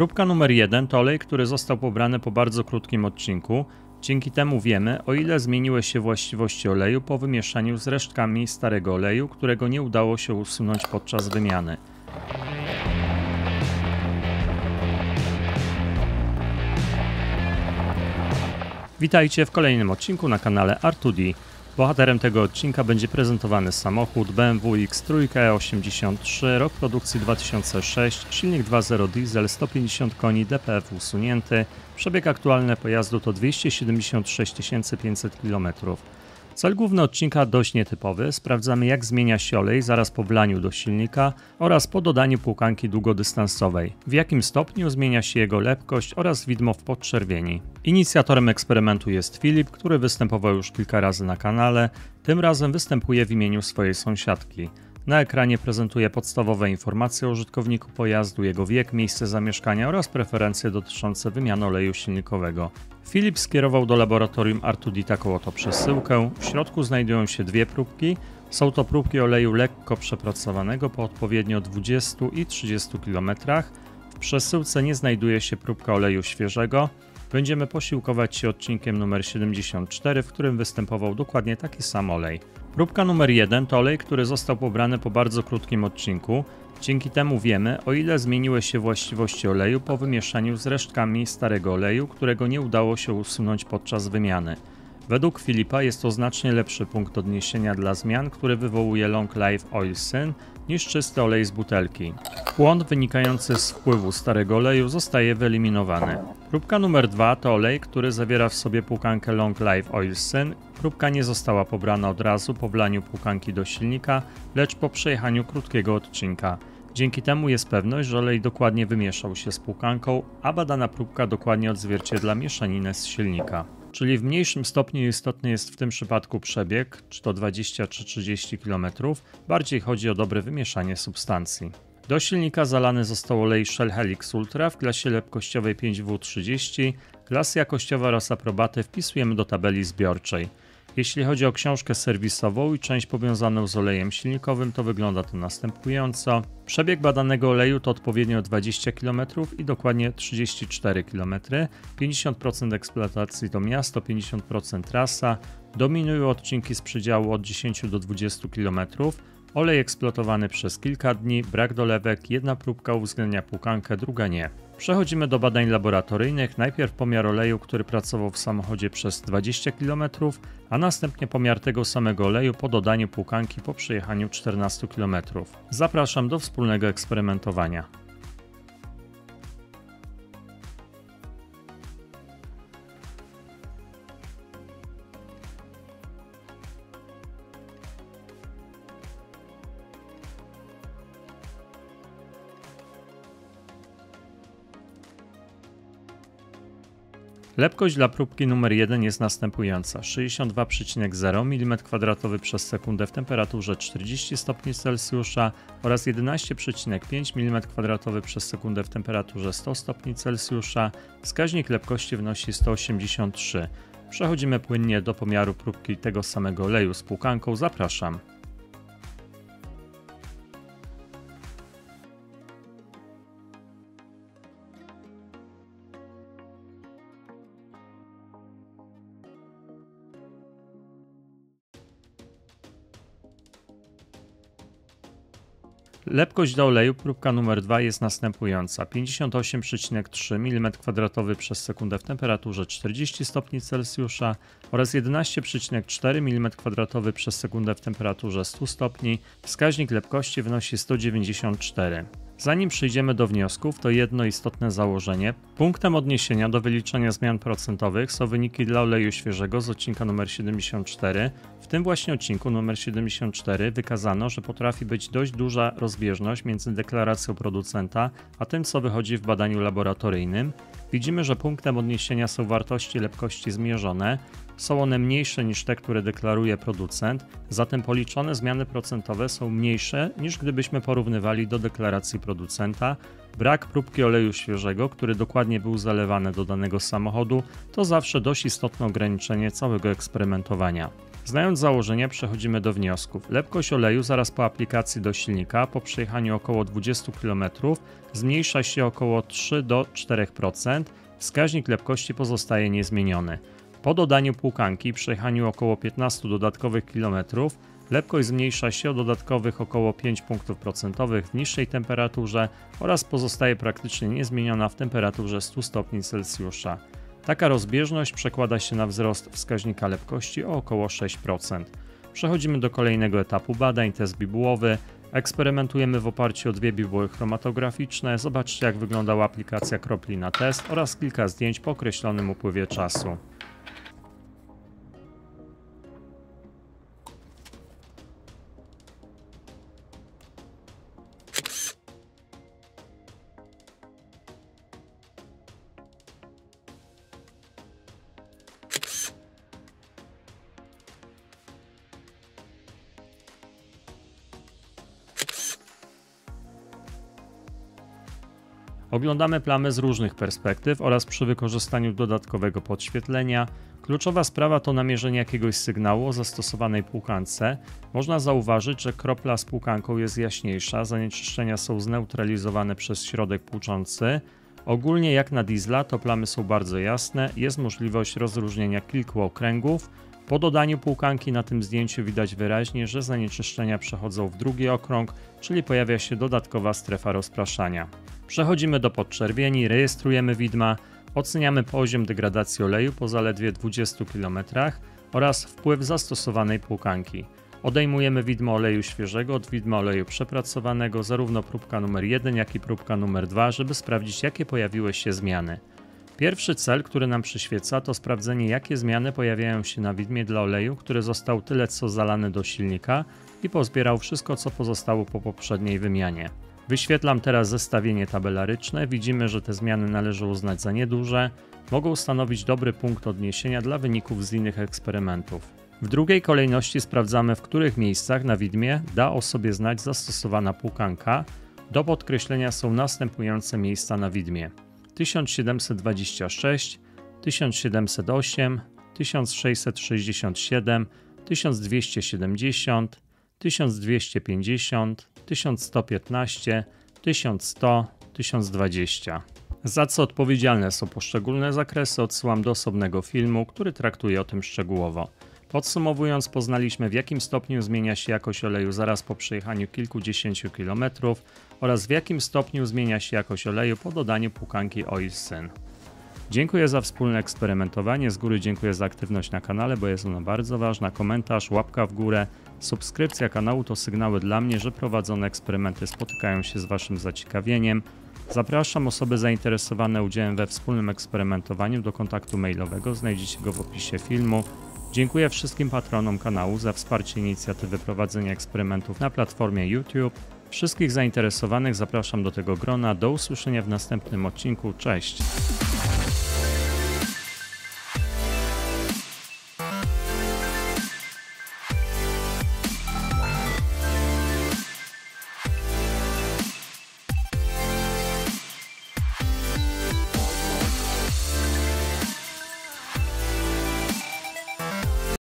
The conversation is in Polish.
Próbka numer 1 to olej, który został pobrany po bardzo krótkim odcinku. Dzięki temu wiemy, o ile zmieniły się właściwości oleju po wymieszaniu z resztkami starego oleju, którego nie udało się usunąć podczas wymiany. Witajcie w kolejnym odcinku na kanale R2D. Bohaterem tego odcinka będzie prezentowany samochód BMW X3 E83, rok produkcji 2006, silnik 2.0 diesel, 150 koni, DPF usunięty, przebieg aktualny pojazdu to 276 500 km. Cel główny odcinka dość nietypowy. Sprawdzamy jak zmienia się olej zaraz po wlaniu do silnika oraz po dodaniu półkanki długodystansowej. W jakim stopniu zmienia się jego lepkość oraz widmo w podczerwieni. Inicjatorem eksperymentu jest Filip, który występował już kilka razy na kanale. Tym razem występuje w imieniu swojej sąsiadki. Na ekranie prezentuje podstawowe informacje o użytkowniku pojazdu, jego wiek, miejsce zamieszkania oraz preferencje dotyczące wymiany oleju silnikowego. Filip skierował do laboratorium R2D taką oto przesyłkę. W środku znajdują się dwie próbki. Są to próbki oleju lekko przepracowanego po odpowiednio 20 i 30 km. W przesyłce nie znajduje się próbka oleju świeżego. Będziemy posiłkować się odcinkiem numer 74, w którym występował dokładnie taki sam olej. Próbka numer 1 to olej, który został pobrany po bardzo krótkim odcinku. Dzięki temu wiemy, o ile zmieniły się właściwości oleju po wymieszaniu z resztkami starego oleju, którego nie udało się usunąć podczas wymiany. Według Filipa jest to znacznie lepszy punkt odniesienia dla zmian, który wywołuje Long Life Oil Syn niż czysty olej z butelki. Błąd wynikający z wpływu starego oleju zostaje wyeliminowany. Próbka numer 2 to olej, który zawiera w sobie płukankę Long Life Oil Syn. Próbka nie została pobrana od razu po wlaniu płukanki do silnika, lecz po przejechaniu krótkiego odcinka. Dzięki temu jest pewność, że olej dokładnie wymieszał się z płukanką, a badana próbka dokładnie odzwierciedla mieszaninę z silnika. Czyli w mniejszym stopniu istotny jest w tym przypadku przebieg, czy to 20 czy 30 km, bardziej chodzi o dobre wymieszanie substancji. Do silnika zalany został olej Shell Helix Ultra w klasie lepkościowej 5W30. Klasy jakościowe oraz aprobaty wpisujemy do tabeli zbiorczej. Jeśli chodzi o książkę serwisową i część powiązaną z olejem silnikowym, to wygląda to następująco. Przebieg badanego oleju to odpowiednio 20 km i dokładnie 34 km. 50% eksploatacji to miasto, 50% trasa. Dominują odcinki z przedziału od 10 do 20 km. Olej eksploatowany przez kilka dni, brak dolewek, jedna próbka uwzględnia płukankę, druga nie. Przechodzimy do badań laboratoryjnych. Najpierw pomiar oleju, który pracował w samochodzie przez 20 km, a następnie pomiar tego samego oleju po dodaniu płukanki po przejechaniu 14 km. Zapraszam do wspólnego eksperymentowania. Lepkość dla próbki numer 1 jest następująca: 62,0 mm2 przez sekundę w temperaturze 40 stopni Celsjusza oraz 11,5 mm2 przez sekundę w temperaturze 100 stopni Celsjusza. Wskaźnik lepkości wynosi 183. Przechodzimy płynnie do pomiaru próbki tego samego oleju z płukanką. Zapraszam. Lepkość do oleju próbka numer 2 jest następująca: 58,3 mm2 przez sekundę w temperaturze 40 stopni Celsjusza oraz 11,4 mm2 przez sekundę w temperaturze 100 stopni. Wskaźnik lepkości wynosi 194. Zanim przejdziemy do wniosków, to jedno istotne założenie. Punktem odniesienia do wyliczenia zmian procentowych są wyniki dla oleju świeżego z odcinka numer 74. W tym właśnie odcinku numer 74 wykazano, że potrafi być dość duża rozbieżność między deklaracją producenta, a tym co wychodzi w badaniu laboratoryjnym. Widzimy, że punktem odniesienia są wartości lepkości zmierzone, są one mniejsze niż te, które deklaruje producent, zatem policzone zmiany procentowe są mniejsze niż gdybyśmy porównywali do deklaracji producenta. Brak próbki oleju świeżego, który dokładnie był zalewany do danego samochodu, to zawsze dość istotne ograniczenie całego eksperymentowania. Znając założenia, przechodzimy do wniosków. Lepkość oleju zaraz po aplikacji do silnika, po przejechaniu około 20 km, zmniejsza się około 3 do 4%, wskaźnik lepkości pozostaje niezmieniony. Po dodaniu płukanki i przejechaniu około 15 dodatkowych kilometrów, lepkość zmniejsza się o dodatkowych około 5 punktów procentowych w niższej temperaturze oraz pozostaje praktycznie niezmieniona w temperaturze 100 stopni Celsjusza. Taka rozbieżność przekłada się na wzrost wskaźnika lepkości o około 6%. Przechodzimy do kolejnego etapu badań, test bibułowy. Eksperymentujemy w oparciu o dwie bibuły chromatograficzne. Zobaczcie jak wyglądała aplikacja kropli na test oraz kilka zdjęć po określonym upływie czasu. Oglądamy plamy z różnych perspektyw oraz przy wykorzystaniu dodatkowego podświetlenia. Kluczowa sprawa to namierzenie jakiegoś sygnału o zastosowanej płukance. Można zauważyć, że kropla z płukanką jest jaśniejsza, zanieczyszczenia są zneutralizowane przez środek płuczący. Ogólnie jak na diesla to plamy są bardzo jasne, jest możliwość rozróżnienia kilku okręgów. Po dodaniu płukanki na tym zdjęciu widać wyraźnie, że zanieczyszczenia przechodzą w drugi okrąg, czyli pojawia się dodatkowa strefa rozpraszania. Przechodzimy do podczerwieni, rejestrujemy widma, oceniamy poziom degradacji oleju po zaledwie 20 km oraz wpływ zastosowanej płukanki. Odejmujemy widmo oleju świeżego od widma oleju przepracowanego, zarówno próbka numer 1, jak i próbka numer 2, żeby sprawdzić, jakie pojawiły się zmiany. Pierwszy cel, który nam przyświeca, to sprawdzenie, jakie zmiany pojawiają się na widmie dla oleju, który został tyle co zalany do silnika i pozbierał wszystko, co pozostało po poprzedniej wymianie. Wyświetlam teraz zestawienie tabelaryczne. Widzimy, że te zmiany należy uznać za nieduże. Mogą stanowić dobry punkt odniesienia dla wyników z innych eksperymentów. W drugiej kolejności sprawdzamy, w których miejscach na widmie da o sobie znać zastosowana płukanka. Do podkreślenia są następujące miejsca na widmie: 1726, 1708, 1667, 1270, 1250, 1115, 1100, 1020. Za co odpowiedzialne są poszczególne zakresy, odsyłam do osobnego filmu, który traktuje o tym szczegółowo. Podsumowując, poznaliśmy w jakim stopniu zmienia się jakość oleju zaraz po przejechaniu kilkudziesięciu kilometrów oraz w jakim stopniu zmienia się jakość oleju po dodaniu płukanki Oil Syn. Dziękuję za wspólne eksperymentowanie, z góry dziękuję za aktywność na kanale, bo jest ona bardzo ważna. Komentarz, łapka w górę, subskrypcja kanału to sygnały dla mnie, że prowadzone eksperymenty spotykają się z Waszym zaciekawieniem. Zapraszam osoby zainteresowane udziałem we wspólnym eksperymentowaniu do kontaktu mailowego, znajdziecie go w opisie filmu. Dziękuję wszystkim patronom kanału za wsparcie inicjatywy prowadzenia eksperymentów na platformie YouTube. Wszystkich zainteresowanych zapraszam do tego grona. Do usłyszenia w następnym odcinku. Cześć!